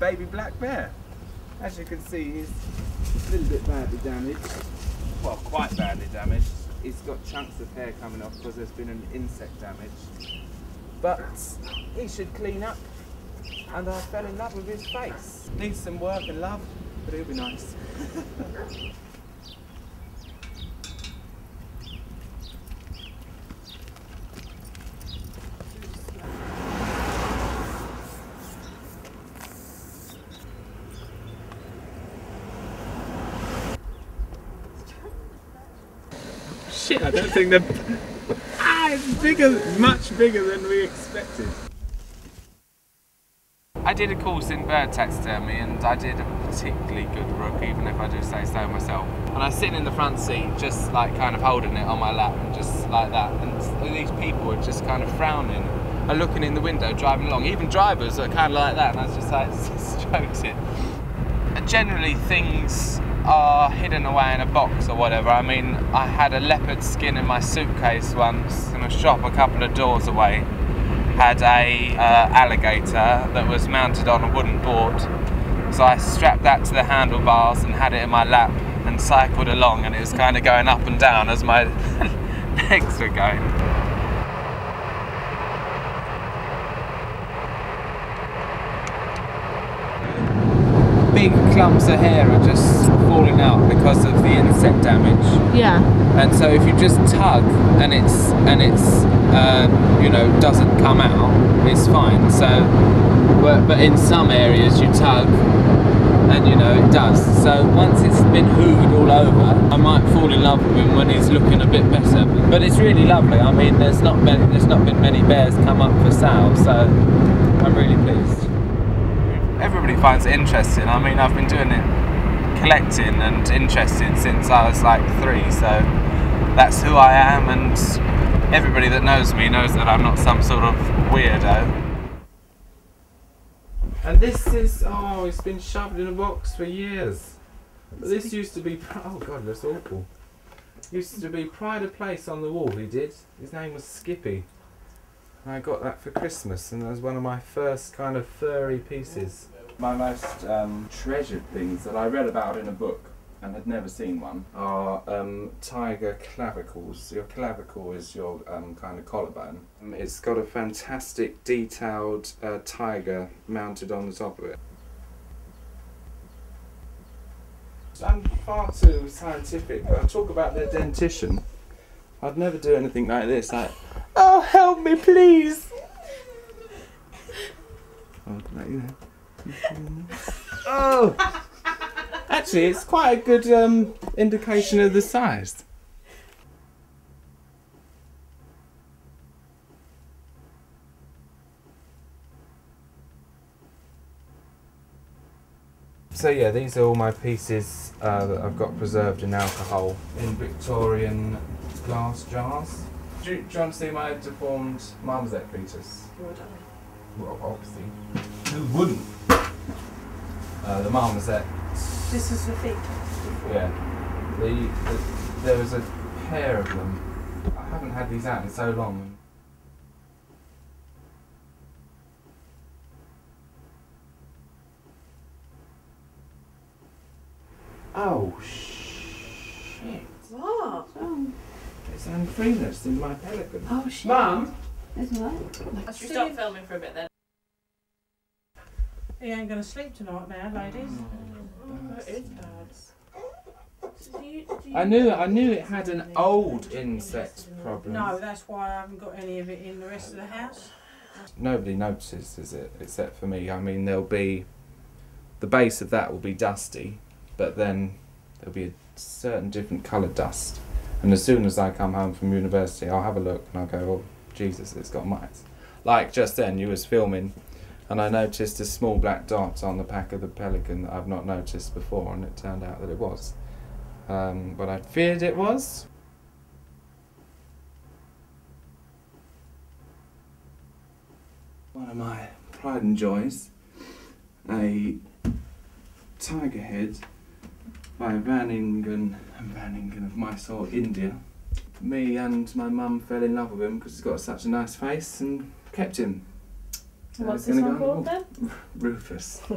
baby black bear. As you can see, he's a little bit badly damaged. Well, quite badly damaged. He's got chunks of hair coming off because there's been an insect damage. But he should clean up. And I fell in love with his face. Needs some work and love, but he'll be nice. Shit, I don't think the ah, it's bigger, much bigger than we expected. I did a course in bird taxidermy and I did a particularly good rook, even if I do say so myself. And I was sitting in the front seat, just like kind of holding it on my lap and just like that. And these people were just kind of frowning and looking in the window, driving along. Even drivers are kind of like that, and I was just like, strokes it. And generally, things are hidden away in a box or whatever. I mean, I had a leopard skin in my suitcase once in a shop a couple of doors away. Had a uh, alligator that was mounted on a wooden board. So I strapped that to the handlebars and had it in my lap and cycled along, and it was kind of going up and down as my legs were going. Big clumps of hair are just falling out because of the insect damage. Yeah. And so if you just tug and it's and it's uh, you know doesn't come out, it's fine. So, but, but in some areas you tug and you know it does. So once it's been hoovered all over, I might fall in love with him when he's looking a bit better. But it's really lovely. I mean, there's not been there's not been many bears come up for sale, so I'm really pleased. Everybody finds it interesting. I mean, I've been doing it collecting and interested since I was like three, so that's who I am, and everybody that knows me knows that I'm not some sort of weirdo. And this is oh, it's been shoved in a box for years. This used to be oh god, that's awful. Used to be pride of place on the wall. He did. His name was Skippy. I got that for Christmas, and it was one of my first kind of furry pieces. My most um, treasured things that I read about in a book and had never seen one are um, tiger clavicles. Your clavicle is your um, kind of collarbone. Um, It's got a fantastic detailed uh, tiger mounted on the top of it. I'm far too scientific. I talk about their dentition. I'd never do anything like this. Like, oh, help me, please. Oh, like, you know. oh. Actually, it's quite a good um, indication of the size. So yeah, these are all my pieces uh, that I've got preserved in alcohol in Victorian glass jars. Do you, do you want to see my deformed marmoset fetus? Well, obviously. Who wouldn't? Uh, the marmoset This is the feet. yeah. The, the there was a pair of them. I haven't had these out in so long. Oh shit! What? It's Anthrenus in my pelican. Oh shit. Mum, There's what? Should we stop filming for a bit then? He ain't gonna sleep tonight now, ladies. Oh, that is bad. Do you, do you... I knew I knew it had an old insect problem. No, that's why I haven't got any of it in the rest of the house. Nobody notices is it except for me. I mean, there'll be the base of that will be dusty, but then there'll be a certain different coloured dust. And as soon as I come home from university, I'll have a look and I'll go, "Oh, Jesus, it's got mites." Like just then, you was filming, and I noticed a small black dot on the back of the pelican that I've not noticed before, and it turned out that it was. Um, what I feared it was. One of my pride and joys, a tiger head by Van Ingen and Van Ingen of Mysore, India. Me and my mum fell in love with him because he's got such a nice face and kept him. What's this one go- called then? Rufus.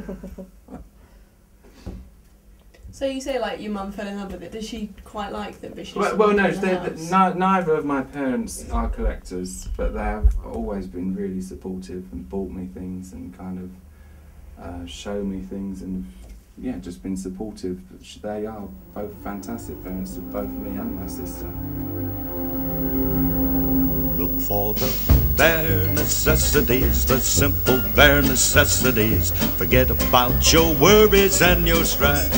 So you say like your mum fell in love with it. Does she quite like them? But she Well, well no, wanted they, the they, house? ni- neither of my parents are collectors, but they have always been really supportive and bought me things and kind of uh, show me things and yeah, just been supportive. They are both fantastic parents to both me and my sister. Look for the bare necessities, the simple bare necessities. Forget about your worries and your strife.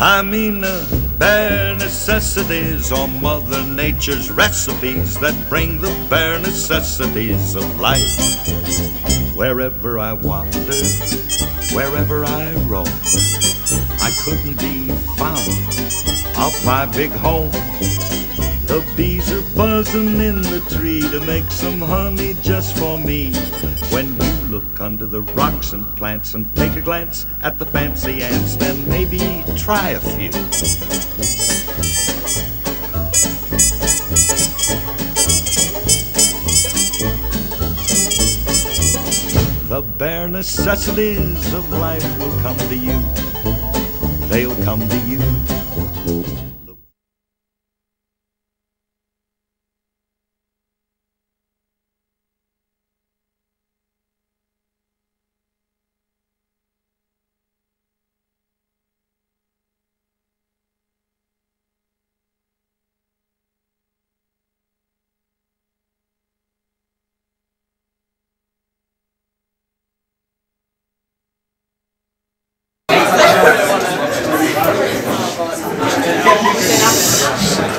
I mean the bare necessities are Mother Nature's recipes that bring the bare necessities of life. Wherever I wander, wherever I roam, I couldn't be found off my big home. The bees are buzzing in the tree to make some honey just for me. When look under the rocks and plants and take a glance at the fancy ants, then maybe try a few. The bare necessities of life will come to you. They'll come to you.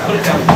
그렇게 하고